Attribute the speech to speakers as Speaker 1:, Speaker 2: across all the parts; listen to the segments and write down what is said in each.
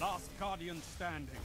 Speaker 1: Last Guardian standing.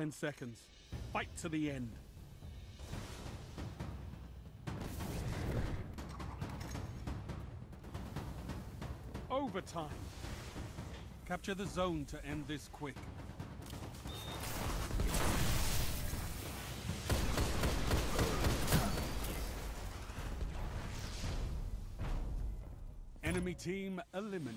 Speaker 1: Ten seconds. Fight to the end. Overtime. Capture the zone to end this quick. Enemy team eliminated.